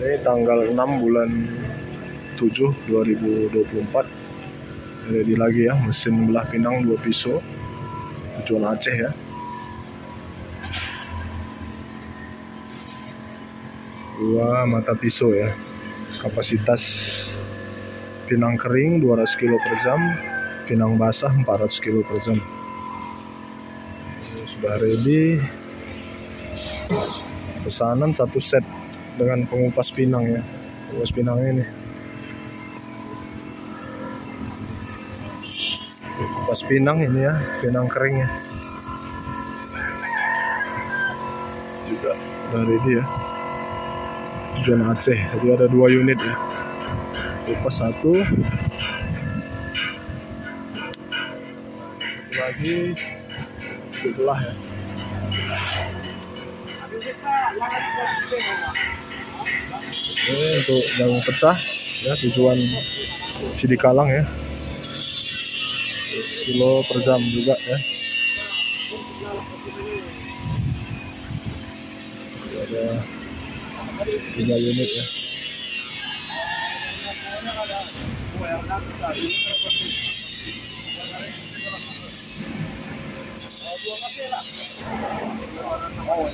Ini tanggal 6 bulan 7 2024. Ready lagi ya, mesin belah pinang dua pisau. Tujuan Aceh ya. Dua mata pisau ya. Kapasitas pinang kering 200 kg per jam, pinang basah 400 kg per jam. Sudah ready. Pesanan satu set dengan pengupas pinang ya. Pengupas pinang ini. Pengupas pinang ini ya pinang kering ya. Juga dari dia. Tujuan Aceh. Jadi ada dua unit ya. Pengupas satu. Satu lagi. Sebelah ya ini untuk jagung pecah ya tujuan Sidikalang ya. 10 kilo per jam juga ya. Ada tiga unit ya. Oh,